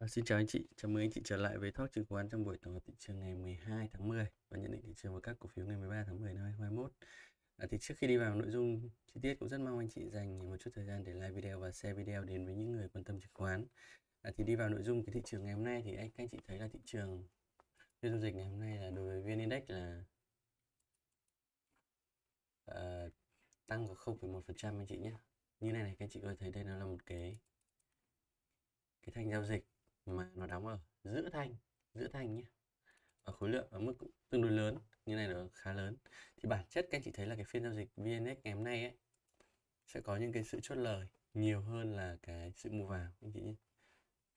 À, xin chào anh chị, chào mừng anh chị trở lại với Talk chứng khoán trong buổi tổng hợp thị trường ngày 12 tháng 10 và nhận định thị trường và các cổ phiếu ngày 13 tháng 10 năm 2021. À, ờ, thì trước khi đi vào nội dung chi tiết cũng rất mong anh chị dành một chút thời gian để like video và share video đến với những người quan tâm chứng khoán. À, thì đi vào nội dung cái thị trường ngày hôm nay thì anh các anh chị thấy là thị trường phiên giao dịch ngày hôm nay là đối với VN Index là uh, tăng có 0,1% anh chị nhé. Như này này các anh chị có thể thấy đây nó là một cái cái thanh giao dịch mà nó đóng ở giữa thanh giữa thanh nhé. Ở khối lượng ở mức cũng tương đối lớn như này nó khá lớn. Thì bản chất các anh chị thấy là cái phiên giao dịch VNX ngày hôm nay ấy sẽ có những cái sự chốt lời nhiều hơn là cái sự mua vào anh chị nhé.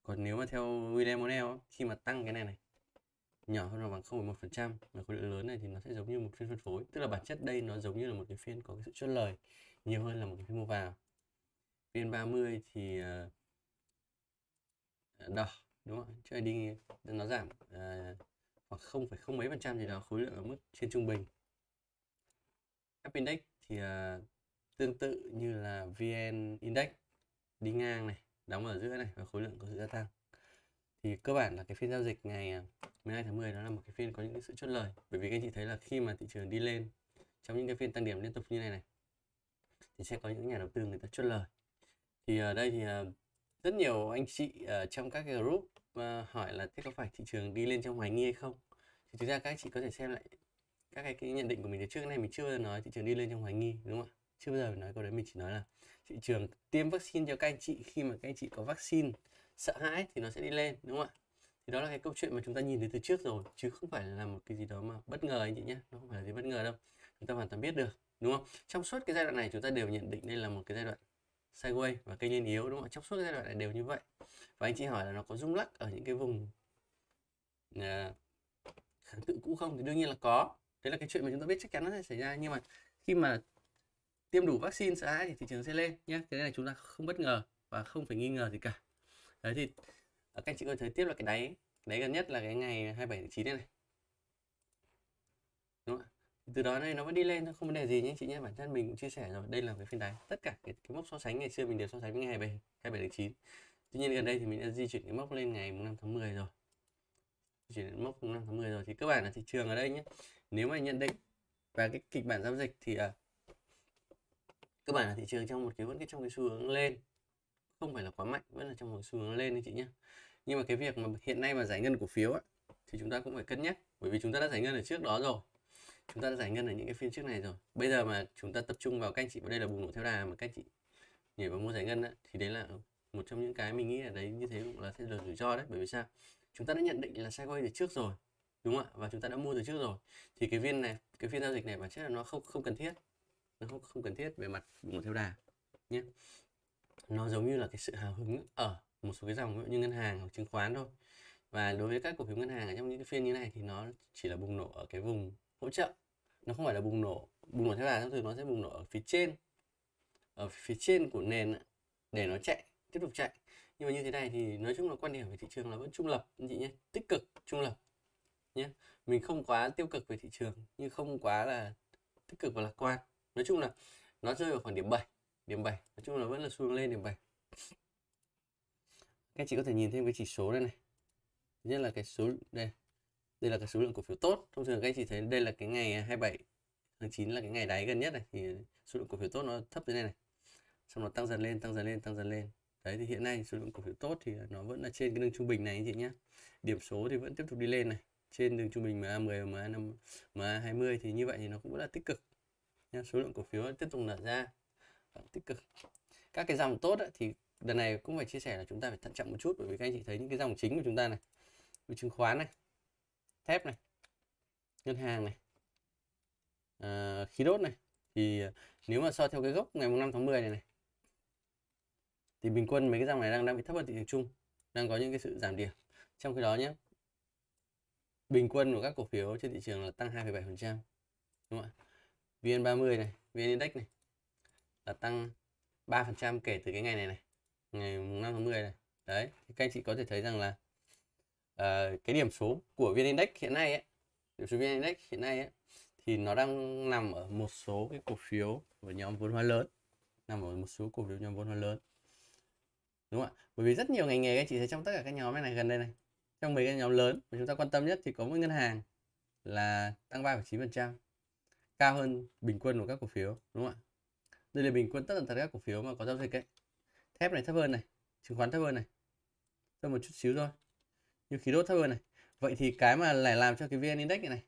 Còn nếu mà theo William O'Neill khi mà tăng cái này này nhỏ hơn hoặc bằng 0,1% mà khối lượng lớn này thì nó sẽ giống như một phiên phân phối. Tức là bản chất đây nó giống như là một cái phiên có cái sự chốt lời nhiều hơn là một cái phiên mua vào. Phiên 30 thì uh, đỏ đúng không chơi đi nó giảm à, khoảng không phải không mấy phần trăm gì đó khối lượng ở mức trên trung bình. Up Index thì à, tương tự như là VN Index đi ngang này đóng ở giữa này và khối lượng có sự gia tăng. Thì cơ bản là cái phiên giao dịch ngày à, 12 tháng 10 nó là một cái phiên có những sự chốt lời. Bởi vì các anh chị thấy là khi mà thị trường đi lên trong những cái phiên tăng điểm liên tục như này này thì sẽ có những nhà đầu tư người ta chốt lời. Thì ở đây thì à, rất nhiều anh chị ở trong các cái group uh, hỏi là thế có phải thị trường đi lên trong hoài nghi hay không? Thì thực ra các anh chị có thể xem lại các cái, cái nhận định của mình từ trước này mình chưa bao giờ nói thị trường đi lên trong hoài nghi đúng không ạ? Chưa bao giờ nói câu đấy mình chỉ nói là thị trường tiêm vaccine cho các anh chị khi mà các anh chị có vaccine sợ hãi thì nó sẽ đi lên đúng không ạ? Thì đó là cái câu chuyện mà chúng ta nhìn thấy từ trước rồi chứ không phải là một cái gì đó mà bất ngờ anh chị nhé nó không phải là gì bất ngờ đâu chúng ta hoàn toàn biết được đúng không? Trong suốt cái giai đoạn này chúng ta đều nhận định đây là một cái giai đoạn sideways và cây lên yếu đúng không ạ? trong suốt giai đoạn này đều như vậy. Và anh chị hỏi là nó có rung lắc ở những cái vùng uh, kháng cự cũ không? Thì đương nhiên là có. Đấy là cái chuyện mà chúng ta biết chắc chắn nó sẽ xảy ra. Nhưng mà khi mà tiêm đủ vaccine sợ hãi thì thị trường sẽ lên nhé cái này chúng ta không bất ngờ và không phải nghi ngờ gì cả. Đấy thì à, các anh chị có thấy tiếp là cái đáy đáy gần nhất là cái ngày 27 tháng 9 này, này. Đúng không ạ? Từ đó này nó vẫn đi lên không vấn đề gì nhé. Chị nhé bản thân mình cũng chia sẻ rồi. Đây là cái phiên đáy. Tất cả cái, cái mốc so sánh ngày xưa mình đều so sánh với ngày 27 27 tháng 9 tuy nhiên gần đây thì mình đã di chuyển cái mốc lên ngày 5 tháng 10 rồi. Di chuyển đến mốc 5 tháng 10 rồi. Thì cơ bản là thị trường ở đây nhé. Nếu mà nhận định và cái kịch bản giao dịch thì à, cơ bản là thị trường trong một cái vẫn cái trong cái xu hướng lên. Không phải là quá mạnh vẫn là trong một xu hướng lên đấy chị nhé. Nhưng mà cái việc mà hiện nay mà giải ngân cổ phiếu á, thì chúng ta cũng phải cân nhắc. Bởi vì chúng ta đã giải ngân ở trước đó rồi chúng ta đã giải ngân ở những cái phiên trước này rồi. Bây giờ mà chúng ta tập trung vào các anh chị đây là bùng nổ theo đà mà các anh chị nhảy vào mua giải ngân đó, thì đấy là một trong những cái mình nghĩ là đấy như thế cũng là sẽ là rủi ro đấy. Bởi vì sao? Chúng ta đã nhận định là sideways từ trước rồi đúng không ạ? Và chúng ta đã mua từ trước rồi. Thì cái viên này cái phiên giao dịch này bản chất là nó không không cần thiết. Nó không không cần thiết về mặt bùng nổ theo đà nhé. Nó giống như là cái sự hào hứng ở một số cái dòng như ngân hàng hoặc chứng khoán thôi. Và đối với các cổ phiếu ngân hàng ở trong những cái phiên như này thì nó chỉ là bùng nổ ở cái vùng hỗ trợ. Nó không phải là bùng nổ. Bùng nổ theo đà thông thường nó sẽ bùng nổ ở phía trên, ở phía trên của nền để nó chạy, tiếp tục chạy. Nhưng mà như thế này thì nói chung là quan điểm về thị trường là vẫn trung lập, anh chị nhé, tích cực trung lập nhé. Mình không quá tiêu cực về thị trường, nhưng không quá là tích cực và lạc quan. Nói chung là nó rơi vào khoảng điểm 7 điểm 7 nói chung là vẫn là xu hướng lên điểm 7 các chị có thể nhìn thêm cái chỉ số đây này. Nhất là cái số, đây đây là cái số lượng cổ phiếu tốt. Thông thường các anh chị thấy đây là cái ngày 27 tháng 9 là cái ngày đáy gần nhất này thì số lượng cổ phiếu tốt nó thấp thế này này. Xong nó tăng dần lên tăng dần lên tăng dần lên. Đấy thì hiện nay số lượng cổ phiếu tốt thì nó vẫn là trên cái đường trung bình này anh chị nhé điểm số thì vẫn tiếp tục đi lên này trên đường trung bình MA10 MA5 MA20 thì như vậy thì nó cũng rất là tích cực nha. số lượng cổ phiếu tiếp tục nở ra tích cực. Các cái dòng tốt ấy, thì đợt này cũng phải chia sẻ là chúng ta phải thận trọng một chút bởi vì các anh chị thấy những cái dòng chính của chúng ta này chứng khoán này thép này ngân hàng này à, khí đốt này. Thì ờ, nếu mà so theo cái gốc ngày 5 tháng 10 này này thì bình quân mấy cái dòng này đang đang bị thấp hơn thị trường chung đang có những cái sự giảm điểm. Trong khi đó nhé bình quân của các cổ phiếu trên thị trường là tăng 2,7% đúng không ạ? VN30 này VN Index này là tăng 3% kể từ cái ngày này này ngày 5 tháng 10 này. Đấy thì các anh chị có thể thấy rằng là uh, cái điểm số của VN Index hiện nay ấy, điểm số VN Index hiện nay ấy, thì nó đang nằm ở một số cái cổ phiếu của nhóm vốn hóa lớn nằm ở một số cổ phiếu nhóm vốn hóa lớn. Đúng không ạ? Bởi vì rất nhiều ngành nghề các anh chị thấy trong tất cả các nhóm này gần đây này trong mấy cái nhóm lớn mà chúng ta quan tâm nhất thì có một ngân hàng là tăng 3,9% cao hơn bình quân của các cổ phiếu đúng không ạ? Đây là bình quân tất cả các cổ phiếu mà có giao dịch ấy. Thép này thấp hơn này chứng khoán thấp hơn này thôi một chút xíu thôi nhưng khí đốt thấp hơn này. Vậy thì cái mà lại làm cho cái vn index này, này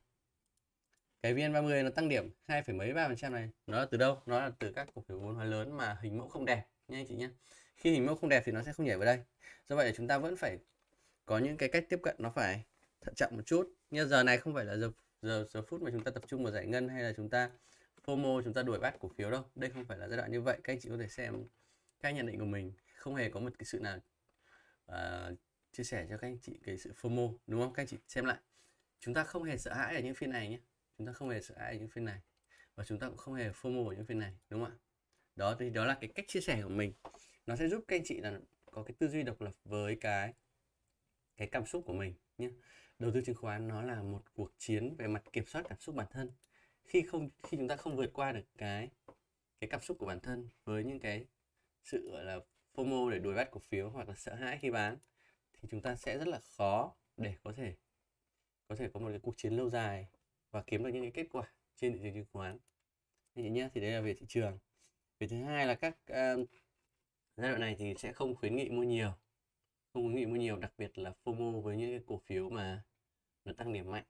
cái vn 30 nó tăng điểm hai phẩy mấy ba phần trăm này nó là từ đâu? Nó là từ các cổ phiếu vốn hóa lớn mà hình mẫu không đẹp nha anh chị nhé khi hình mẫu không đẹp thì nó sẽ không nhảy vào đây. Do vậy là chúng ta vẫn phải có những cái cách tiếp cận nó phải thận trọng một chút. Như giờ này không phải là giờ giờ giờ phút mà chúng ta tập trung vào giải ngân hay là chúng ta FOMO chúng ta đuổi bắt cổ phiếu đâu. Đây không phải là giai đoạn như vậy. Các anh chị có thể xem các nhận định của mình. Không hề có một cái sự nào uh, chia sẻ cho các anh chị cái sự FOMO, đúng không? Các anh chị xem lại. Chúng ta không hề sợ hãi ở những phiên này nhé. Chúng ta không hề sợ hãi ở những phiên này. Và chúng ta cũng không hề FOMO ở những phiên này, đúng không ạ? Đó, thì đó là cái cách chia sẻ của mình. Nó sẽ giúp các anh chị là có cái tư duy độc lập với cái cái cảm xúc của mình nhé. Đầu tư chứng khoán nó là một cuộc chiến về mặt kiểm soát cảm xúc bản thân. Khi không, khi chúng ta không vượt qua được cái cái cảm xúc của bản thân với những cái sự, gọi là, FOMO để đuổi bắt cổ phiếu hoặc là sợ hãi khi bán thì chúng ta sẽ rất là khó để có thể có thể có một cái cuộc chiến lâu dài và kiếm được những cái kết quả trên thị trường chứng khoán. Như nhé thì đấy là về thị trường. Về thứ hai là các uh, giai đoạn này thì sẽ không khuyến nghị mua nhiều. Không khuyến nghị mua nhiều đặc biệt là FOMO với những cái cổ phiếu mà nó tăng điểm mạnh.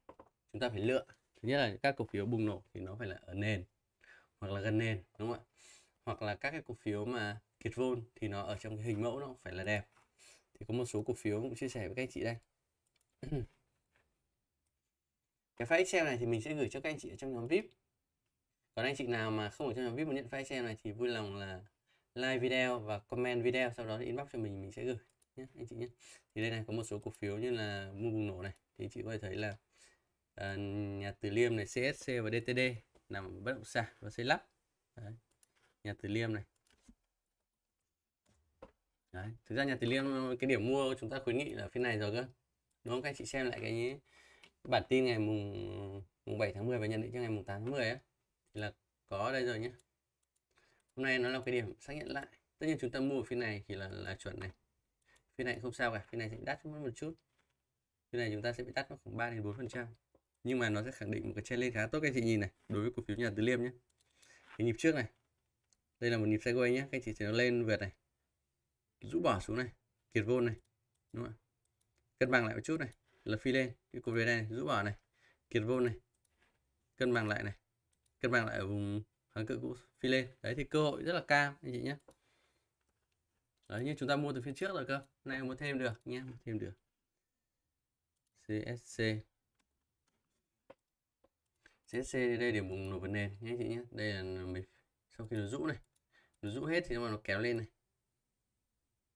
Chúng ta phải lựa. Thứ nhất là các cổ phiếu bùng nổ thì nó phải là ở nền hoặc là gần nền đúng không ạ? Hoặc là các cái cổ phiếu mà kiệt vôn thì nó ở trong cái hình mẫu nó phải là đẹp thì có một số cổ phiếu cũng chia sẻ với các anh chị đây. Cái file Excel này thì mình sẽ gửi cho các anh chị ở trong nhóm VIP. Còn anh chị nào mà không ở trong nhóm VIP mà nhận file Excel này thì vui lòng là like video và comment video sau đó thì inbox cho mình mình sẽ gửi nhé anh chị nhé. Thì đây này có một số cổ phiếu như là mua bùng nổ này. Thì chị có thể thấy là uh, nhà Từ Liêm này CSC và DTD nằm bất động sản và xây lắp. Đấy. nhà Từ Liêm này. Đấy. thực ra nhà tiền Liêm cái điểm mua chúng ta khuyến nghị là phiên này rồi cơ. Đúng không? Các anh chị xem lại cái bản tin ngày mùng mùng 7 tháng 10 và nhận định cho ngày mùng 8 tháng 10 ấy thì là có đây rồi nhé hôm nay nó là cái điểm xác nhận lại. Tất nhiên chúng ta mua ở phiên này thì là là chuẩn này. Phiên này không sao cả, phiên này sẽ đắt mất một chút. Phiên này chúng ta sẽ bị đắt khoảng 3 đến 4 phần trăm. Nhưng mà nó sẽ khẳng định một cái trend lên khá tốt, các anh chị nhìn này, đối với cổ phiếu nhà Từ Liêm nhé cái nhịp trước này. Đây là một nhịp sideways nhé các anh chị thấy nó lên vượt này rũ bỏ xuống này, kiệt vôn này, đúng không ạ? Cân bằng lại một chút này, là phi lên, cái cổ phiếu này, rũ bỏ này, kiệt vôn này, cân bằng lại này, cân bằng lại ở vùng kháng cự cũ, phi lên. Đấy, thì cơ hội rất là cao, anh chị nhé. Đấy, như chúng ta mua từ phiên trước rồi cơ, nay muốn thêm được nhé thêm được. CSC CSC đây điểm bùng nổ vấn nền nhé, anh chị nhé. Đây là mình, sau khi nó rũ này, nó rũ hết thì nó kéo lên này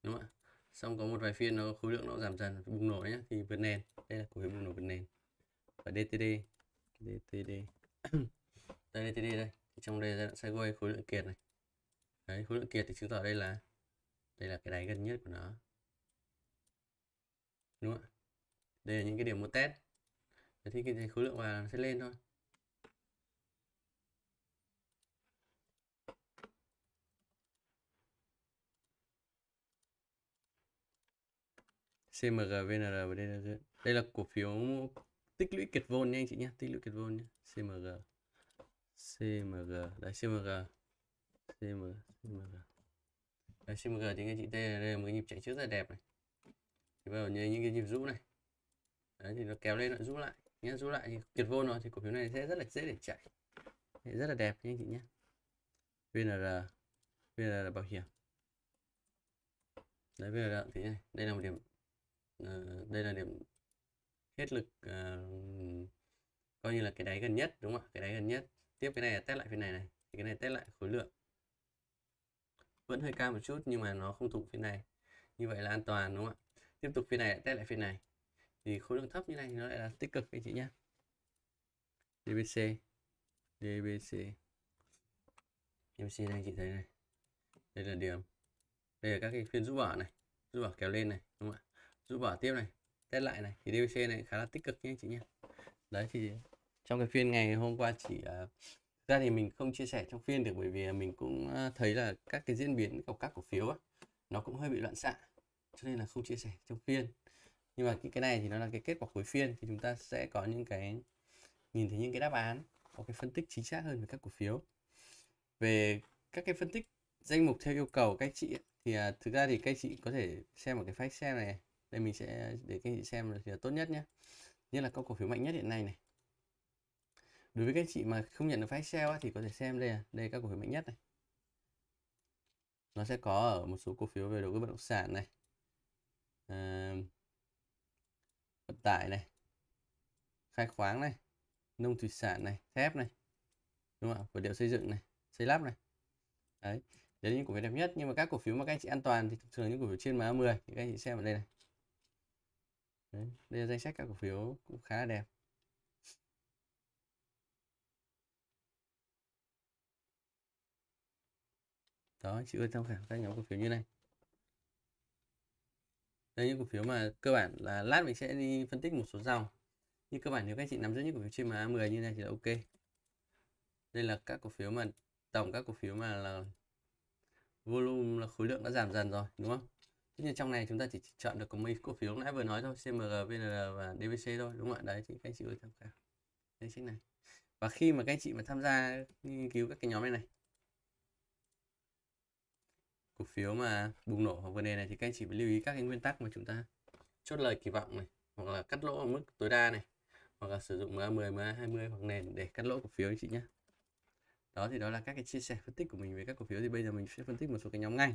đúng không ạ? Xong có một vài phiên nó khối lượng nó giảm dần, bùng nổ nhé thì vượt nền. Đây là cổ phiếu bùng nổ vượt nền. Và DTD DTD đây DTD đây. Trong đây giai đoạn sideways khối lượng kiệt này. Đấy, khối lượng kiệt thì chứng tỏ đây là đây là cái đáy gần nhất của nó. Đúng không ạ? Đây là những cái điểm một test. Đấy thì cái khối lượng vào nó sẽ lên thôi. CMG, VNR và đây là đây là cổ phiếu tích lũy kiệt vôn nha anh chị nhé tích lũy kiệt vôn nhé. CMG CMG đấy CMG CMG CMG đấy, CMG thì anh chị đây là, đây là một cái nhịp chạy trước rất là đẹp này. Thì bây giờ như những cái nhịp rũ này. Đấy thì nó kéo lên lại rũ lại. Nhé rũ lại thì kiệt vôn rồi thì cổ phiếu này sẽ rất là dễ để chạy. Rất là đẹp nha anh chị nhé. VNR VNR là bảo hiểm. Đấy VNR thì này đây là một điểm Ờ, đây là điểm hết lực uh, coi như là cái đáy gần nhất đúng không ạ? Cái đáy gần nhất. Tiếp cái này là test lại phiên này này. Thì cái này test lại khối lượng. Vẫn hơi cao một chút nhưng mà nó không thuộc phiên này. Như vậy là an toàn đúng không ạ? Tiếp tục phiên này test lại phiên này. Thì khối lượng thấp như này thì nó lại là tích cực anh chị nhé DBC DBC DBC này anh chị thấy này. Đây là điểm. Đây là các cái phiên rút bỏ này. Rút bỏ kéo lên này rút bỏ tiếp này test lại này thì DBC này khá là tích cực nhé chị nhé. Đấy thì trong cái phiên ngày hôm qua chỉ uh, ra thì mình không chia sẻ trong phiên được bởi vì mình cũng à, thấy là các cái diễn biến của các cổ phiếu á, nó cũng hơi bị loạn xạ cho nên là không chia sẻ trong phiên. Nhưng mà cái cái này thì nó là cái kết quả cuối phiên thì chúng ta sẽ có những cái nhìn thấy những cái đáp án có cái phân tích chính xác hơn về các cổ phiếu. Về các cái phân tích danh mục theo yêu cầu các chị thì à, thực ra thì các chị có thể xem một cái file xem này đây mình sẽ để các anh chị xem là, tốt nhất nhé. Như là các cổ phiếu mạnh nhất hiện nay này. Đối với các anh chị mà không nhận được file sale thì có thể xem đây à, đây các cổ phiếu mạnh nhất này. Nó sẽ có ở một số cổ phiếu về đầu tư bất động sản này. À, vận tải này. Khai khoáng này. Nông thủy sản này. Thép này. Đúng không ạ? Vật liệu xây dựng này. Xây lắp này. Đấy. Đấy là những cổ phiếu đẹp nhất. Nhưng mà các cổ phiếu mà các anh chị an toàn thì thường những cổ phiếu trên mã 10 thì các anh chị xem ở đây này đấy, đây là danh sách các cổ phiếu cũng khá là đẹp. Đó chị ơi tham khảo các nhóm cổ phiếu như này. Đây những cổ phiếu mà cơ bản là lát mình sẽ đi phân tích một số dòng. Nhưng cơ bản nếu các chị nắm giữ những cổ phiếu trên MA10 như này thì là ok. Đây là các cổ phiếu mà tổng các cổ phiếu mà là volume là khối lượng đã giảm dần rồi đúng không? Tất nhiên trong này chúng ta chỉ chọn được có mấy cổ phiếu nãy vừa nói thôi CMG, VNR và DVC thôi đúng không ạ? Đấy thì các anh chị có tham khảo. Đấy chính này. Và khi mà các anh chị mà tham gia nghiên cứu các cái nhóm này này cổ phiếu mà bùng nổ hoặc vấn đề này thì các anh chị phải lưu ý các cái nguyên tắc mà chúng ta chốt lời kỳ vọng này hoặc là cắt lỗ ở mức tối đa này hoặc là sử dụng MA10, MA20 hoặc nền để cắt lỗ cổ phiếu anh chị nhé. Đó thì đó là các cái chia sẻ phân tích của mình về các cổ phiếu. Thì bây giờ mình sẽ phân tích một số cái nhóm ngành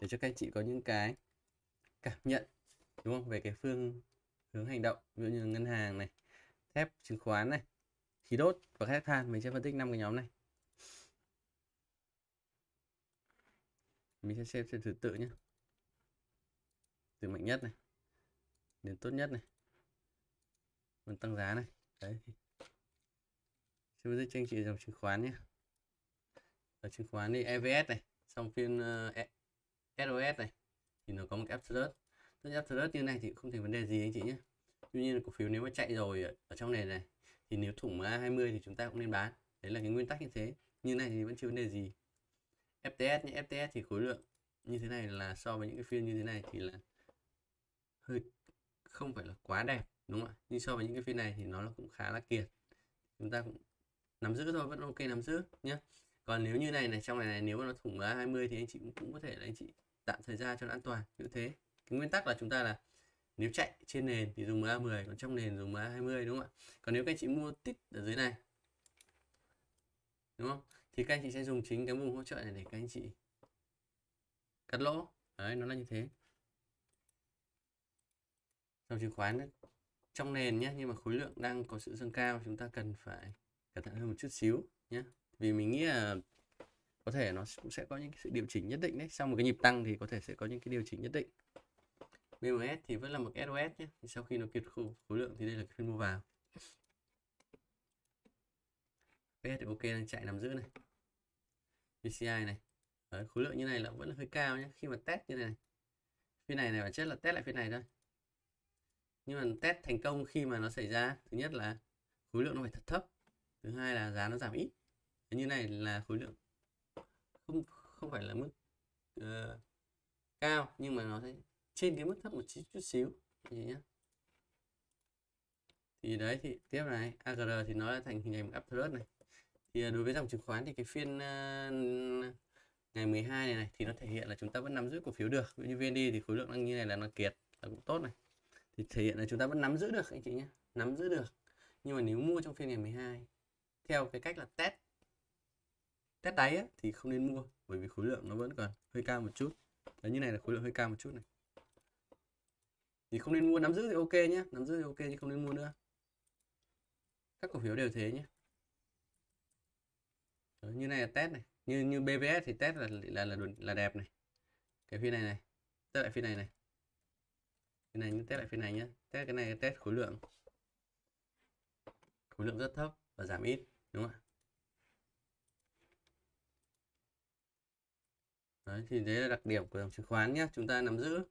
để cho các anh chị có những cái cảm nhận đúng không? Về cái phương hướng hành động ví dụ như ngân hàng này thép chứng khoán này khí đốt và thép than mình sẽ phân tích năm cái nhóm này. Mình sẽ xem theo thứ tự nhé. Từ mạnh nhất này đến tốt nhất này còn tăng giá này. Đấy. Sẽ phân tích cho anh chị dòng chứng khoán nhé. Ở chứng khoán đi EVS này xong phiên ờ, e, uh, SOS này thì nó có một cái absolute tức là absolute như này thì không thể vấn đề gì anh chị nhé. Tuy nhiên là cổ phiếu nếu mà chạy rồi ở trong này này thì nếu thủng MA20 thì chúng ta cũng nên bán. Đấy là cái nguyên tắc như thế. Như này thì vẫn chưa vấn đề gì. FTS nhé FTS thì khối lượng như thế này là so với những cái phiên như thế này thì là hơi không phải là quá đẹp đúng không ạ? Nhưng so với những cái phiên này thì nó cũng khá là kiệt. Chúng ta cũng nắm giữ thôi vẫn ok nắm giữ nhé. Còn nếu như này này trong này này nếu mà nó thủng ra 20 thì anh chị cũng, cũng có thể là anh chị tạm thời ra cho nó an toàn như thế. Cái nguyên tắc là chúng ta là nếu chạy trên nền thì dùng MA10 còn trong nền dùng MA20 đúng không ạ? Còn nếu các anh chị mua tích ở dưới này đúng không? Thì các anh chị sẽ dùng chính cái vùng hỗ trợ này để các anh chị cắt lỗ. Đấy nó là như thế. Dòng chứng khoán ấy, trong nền nhé nhưng mà khối lượng đang có sự dâng cao chúng ta cần phải cẩn thận hơn một chút xíu nhé. Vì mình nghĩ là có thể nó cũng sẽ có những cái sự điều chỉnh nhất định đấy. Sau một cái nhịp tăng thì có thể sẽ có những cái điều chỉnh nhất định. BMS thì vẫn là một SOS nhé. Thì sau khi nó kiệt khối, khối lượng thì đây là cái phiên mua vào. PS thì ok đang chạy nằm giữ này. VCI này. Đấy, khối lượng như này là vẫn là hơi cao nhé. Khi mà test như này. Phiên này này bản chất là test lại phiên này thôi. Nhưng mà test thành công khi mà nó xảy ra thứ nhất là khối lượng nó phải thật thấp. Thứ hai là giá nó giảm ít. Như này là khối lượng không không phải là mức uh, cao nhưng mà nó sẽ trên cái mức thấp một chút, chút xíu. Như nhé thì đấy thì tiếp này. AGR thì nó đã thành hình ảnh uptrend này. Thì à, đối với dòng chứng khoán thì cái phiên uh, ngày 12 này này thì nó thể hiện là chúng ta vẫn nắm giữ cổ phiếu được. Ví dụ như VND thì khối lượng đang như này là nó kiệt là cũng tốt này. Thì thể hiện là chúng ta vẫn nắm giữ được anh chị nhé nắm giữ được. Nhưng mà nếu mua trong phiên ngày 12 theo cái cách là test test đáy á, thì không nên mua bởi vì khối lượng nó vẫn còn hơi cao một chút. Đấy như này là khối lượng hơi cao một chút này. Thì không nên mua nắm giữ thì ok nhé nắm giữ thì ok nhưng không nên mua nữa. Các cổ phiếu đều thế nhé đấy, như này là test này như như BVS thì test là là là là đẹp này. Cái phiên này này test lại phiên này này. Cái này test lại phiên này nhé test cái này test khối lượng. Khối lượng rất thấp và giảm ít đúng không ạ? Đấy, thì đấy là đặc điểm của dòng chứng khoán nhé. Chúng ta nắm giữ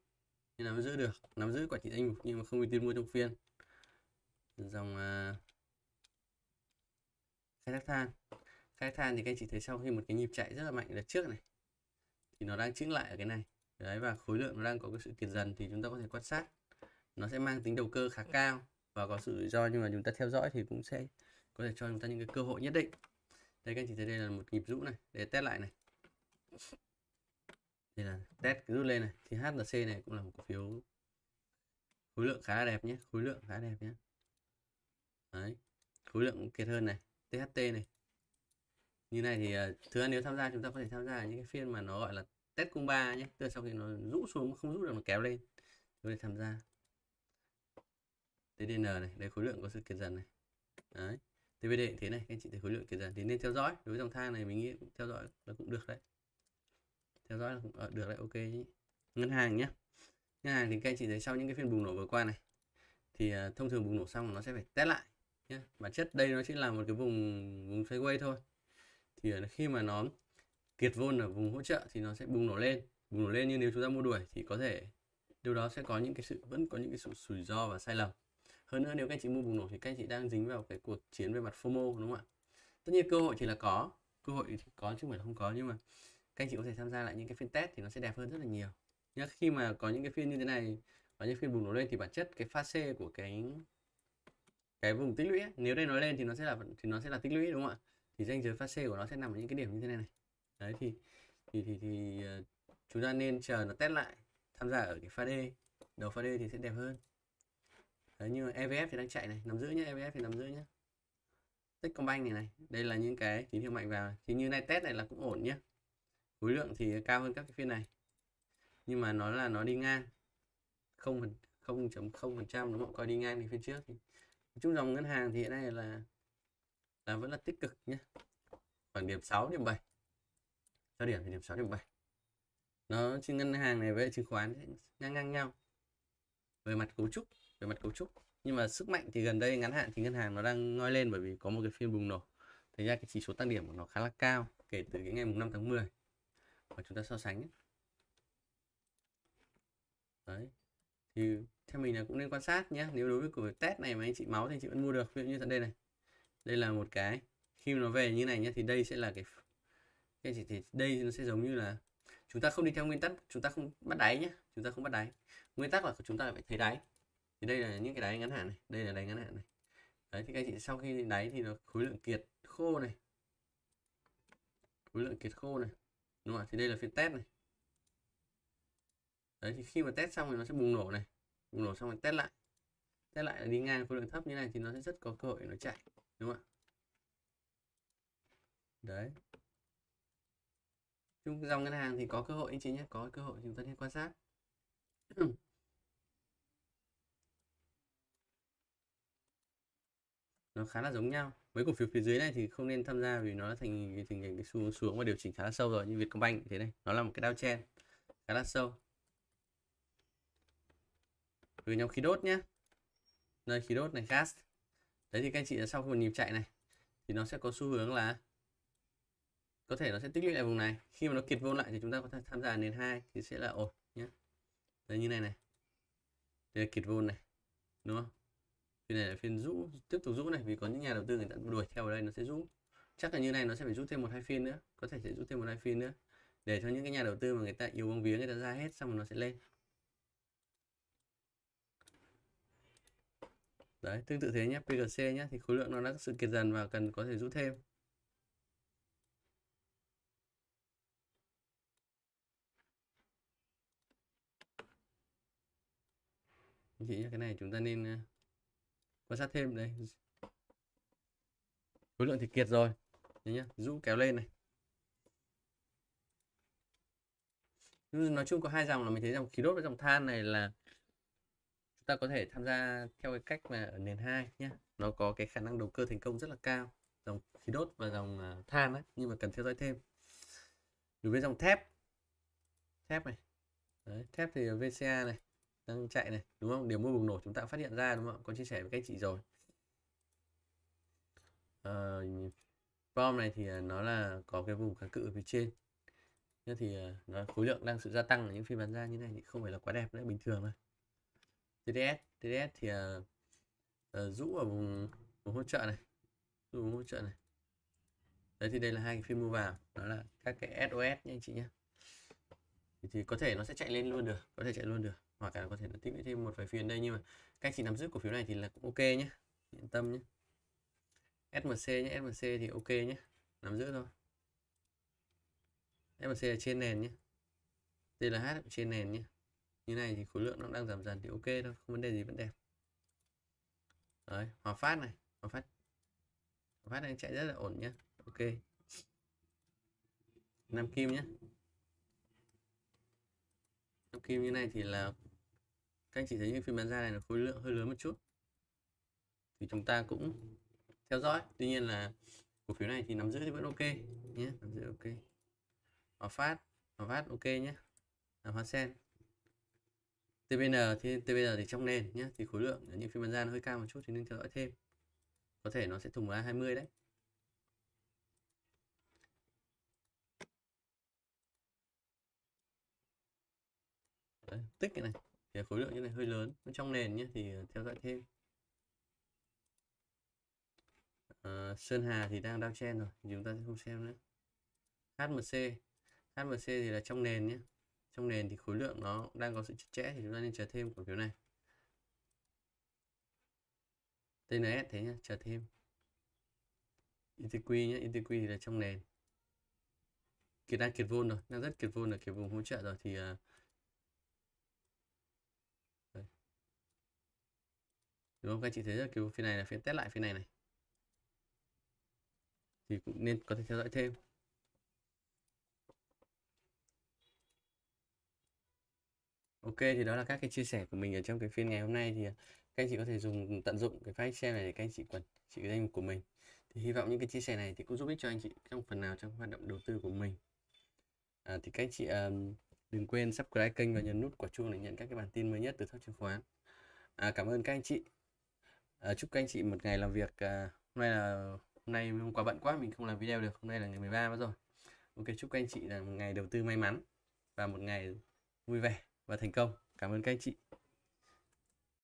nắm giữ được nắm giữ quản trị danh mục nhưng mà không ưu tiên mua trong phiên. Dòng uh, khai thác than. Khai thác than thì các anh chị thấy sau khi một cái nhịp chạy rất là mạnh đợt trước này thì nó đang chững lại ở cái này. Đấy và khối lượng nó đang có cái sự kiệt dần thì chúng ta có thể quan sát. Nó sẽ mang tính đầu cơ khá cao và có sự rủi ro nhưng mà chúng ta theo dõi thì cũng sẽ có thể cho chúng ta những cái cơ hội nhất định. Đây các anh chị thấy đây là một nhịp rũ này để test lại này đây là test cứ rút lên này. Thì HNC này cũng là một cổ phiếu khối lượng khá là đẹp nhé. Khối lượng khá đẹp nhé. Đấy. Khối lượng kiệt hơn này. THT này. Như này thì ờ, thứ thứ nếu tham gia chúng ta có thể tham gia những cái phiên mà nó gọi là test cung ba nhé. Tức là sau khi nó rũ xuống không rũ được nó kéo lên có thể tham gia. TDN này đây khối lượng có sự kiệt dần này. Đấy. TVD thế này, các anh chị thấy khối lượng kiệt dần. Thì nên theo dõi. Đối với dòng thang này mình nghĩ theo dõi là cũng được đấy theo dõi là cũng ờ, được đấy ok. Nhé ngân hàng nhé ngân hàng thì các anh chị thấy sau những cái phiên bùng nổ vừa qua này thì uh, thông thường bùng nổ xong nó sẽ phải test lại nhé bản chất đây nó chỉ là một cái vùng vùng sideways thôi. Thì uh, khi mà nó kiệt vôn ở vùng hỗ trợ thì nó sẽ bùng nổ lên. Bùng nổ lên nhưng nếu chúng ta mua đuổi thì có thể điều đó sẽ có những cái sự vẫn có những cái sự rủi ro và sai lầm. Hơn nữa nếu các anh chị mua bùng nổ thì các anh chị đang dính vào cái cuộc chiến về mặt FOMO đúng không ạ? Tất nhiên cơ hội thì là có cơ hội thì có chứ không phải là không có nhưng mà các anh chị có thể tham gia lại những cái phiên test thì nó sẽ đẹp hơn rất là nhiều. Nhá khi mà có những cái phiên như thế này và những phiên bùng nổ lên thì bản chất cái pha C của cái cái vùng tích lũy ấy, nếu đây nó lên thì nó sẽ là thì nó sẽ là tích lũy đúng không ạ? Thì danh giới pha C của nó sẽ nằm ở những cái điểm như thế này này. Đấy thì thì thì, thì uh, chúng ta nên chờ nó test lại tham gia ở cái pha D đầu pha D thì sẽ đẹp hơn. Đấy như EVF thì đang chạy này nằm giữa nhá EVF thì nằm giữa nhá. Techcombank này này đây là những cái tín hiệu mạnh vào. Thì như này test này là cũng ổn nhá khối lượng thì cao hơn các cái phiên này. Nhưng mà nó là nó đi ngang. Không không chấm không phần trăm đúng không? Coi đi ngang thì phiên trước thì chung dòng ngân hàng thì hiện nay là là vẫn là tích cực nhé khoảng điểm 6 điểm 7 cho điểm thì điểm 6 điểm 7 nó trên ngân hàng này với chứng khoán ngang ngang nhau. Về mặt cấu trúc, về mặt cấu trúc. Nhưng mà sức mạnh thì gần đây, ngắn hạn thì ngân hàng nó đang ngoi lên bởi vì có một cái phiên bùng nổ. Thành ra cái chỉ số tăng điểm của nó khá là cao kể từ cái ngày mùng 5 tháng 10 và chúng ta so sánh đấy, thì theo mình là cũng nên quan sát nhé nếu đối với của test này mà anh chị máu thì anh chị vẫn mua được. Ví dụ như tận đây này. Đây là một cái. Khi nó về như này nhé thì đây sẽ là cái cái gì thì đây nó sẽ giống như là chúng ta không đi theo nguyên tắc, chúng ta không bắt đáy nhé chúng ta không bắt đáy. Nguyên tắc là chúng ta phải thấy đáy. Thì đây là những cái đáy ngắn hạn này, đây là đáy ngắn hạn này. Đấy, thì các chị sau khi đáy thì nó khối lượng kiệt khô này. Khối lượng kiệt khô này đúng không thì đây là phiên test này. Đấy, thì khi mà test xong thì nó sẽ bùng nổ này. Bùng nổ xong rồi test lại. Test lại là đi ngang khối lượng thấp như này thì nó sẽ rất có cơ hội nó chạy, đúng không ạ? Đấy. Chung dòng ngân hàng thì có cơ hội anh chị nhé, có cơ hội chúng ta nên quan sát. Nó khá là giống nhau mấy cổ phiếu phía dưới này thì không nên tham gia vì nó thành thành cái xu hướng, xu xuống và điều chỉnh khá là sâu rồi, như Vietcombank thế này. Nó là một cái đao chen khá là sâu. Với nhóm khí đốt nhé nơi khí đốt này, gas. Đấy thì các anh chị sau một nhịp chạy này, thì nó sẽ có xu hướng là có thể nó sẽ tích lũy lại vùng này. Khi mà nó kiệt vô lại thì chúng ta có thể tham gia nền hai thì sẽ là ổn nhé đấy như này này. Đây là kiệt vô này, đúng không? Phiên này là phiên rũ, tiếp tục rũ này, vì có những nhà đầu tư người ta đuổi theo ở đây, nó sẽ rũ. Chắc là như này, nó sẽ phải rút thêm một hai phiên nữa, có thể sẽ rút thêm một hai phiên nữa, để cho những cái nhà đầu tư mà người ta yêu bóng vía, người ta ra hết, xong rồi nó sẽ lên. Đấy, tương tự thế nhé PGC nhé thì khối lượng nó đã sự kiệt dần và cần có thể rút thêm. Chị nhé cái này chúng ta nên quan sát thêm đây. Khối lượng thì kiệt rồi. Đấy nhá rũ kéo lên này. Nói chung có hai dòng là mình thấy dòng khí đốt và dòng than này là chúng ta có thể tham gia theo cái cách mà ở nền hai nhé nó có cái khả năng đầu cơ thành công rất là cao. Dòng khí đốt và dòng à, than đấy nhưng mà cần theo dõi thêm. Đối với dòng thép thép này. Đấy, thép thì VCA này đang chạy này đúng không? Điểm mua bùng nổ chúng ta phát hiện ra đúng không có chia sẻ với các chị rồi. Ờ, uh, bom này thì à, nó là có cái vùng kháng cự ở phía trên. Nhưng thì à, nó khối lượng đang sự gia tăng ở những phiên bán ra như này thì không phải là quá đẹp nữa bình thường thôi. TDS TDS thì uh, uh, rũ ở vùng, vùng hỗ trợ này rũ vùng hỗ trợ này. Đấy thì đây là hai cái phiên mua vào đó là các cái SOS nha anh chị nhé thì, thì có thể nó sẽ chạy lên luôn được có thể chạy luôn được hoặc là có thể là tích lũy thêm một vài phiên đây, nhưng mà các chị nắm giữ cổ phiếu này thì là cũng ok nhé yên tâm nhé SMC nhé SMC thì ok nhé nắm giữ thôi. SMC là trên nền nhé TLH trên nền nhé như này thì khối lượng nó đang giảm dần thì ok thôi, không vấn đề gì, vẫn đẹp. Đấy, hòa phát này, hòa phát. Hòa phát đang chạy rất là ổn nhé ok. Nam kim nhé nam kim như này thì là các anh chị thấy những phiên bán ra này là khối lượng hơi lớn một chút. Thì chúng ta cũng theo dõi. Tuy nhiên là cổ phiếu này thì nắm giữ thì vẫn ok nhé. Nắm giữ ok. Hòa phát hòa phát ok nhé. Là hoa sen. TVN thì TVN thì trong nền nhé. Thì khối lượng những phiên bán ra nó hơi cao một chút thì nên theo dõi thêm. Có thể nó sẽ thủng A20 Đấy, tích cái này thì khối lượng như này hơi lớn. Nó trong nền nhé thì ờ, theo dõi thêm. À, Sơn Hà thì đang đao chen rồi chúng ta sẽ không xem nữa. HMC HMC thì là trong nền nhé. Trong nền thì khối lượng nó đang có sự chặt chẽ thì chúng ta nên chờ thêm cổ phiếu này. TNS thế nhá chờ thêm. ITQ nhé ITQ thì là trong nền. Kiệt đang kiệt vôn rồi đang rất kiệt vôn ở cái vùng hỗ trợ rồi thì uh, đúng không các chị thấy là kiểu phiên này là phiên test lại phiên này này thì cũng nên có thể theo dõi thêm Ok thì đó là các cái chia sẻ của mình ở trong cái phiên ngày hôm nay thì à, các anh chị có thể dùng tận dụng cái file Excel này để các anh chị quản trị danh của mình. Thì hy vọng những cái chia sẻ này thì cũng giúp ích cho anh chị trong phần nào trong hoạt động đầu tư của mình. À, thì các anh chị um, đừng quên subscribe kênh và nhấn nút quả chuông để nhận các cái bản tin mới nhất từ Thóc Chứng Khoán. À, cảm ơn các anh chị. À, chúc các anh chị một ngày làm việc. À, hôm nay là hôm nay hôm qua bận quá mình không làm video được. Hôm nay là ngày 13 mất rồi. Ok chúc các anh chị là một ngày đầu tư may mắn và một ngày vui vẻ và thành công. Cảm ơn các anh chị.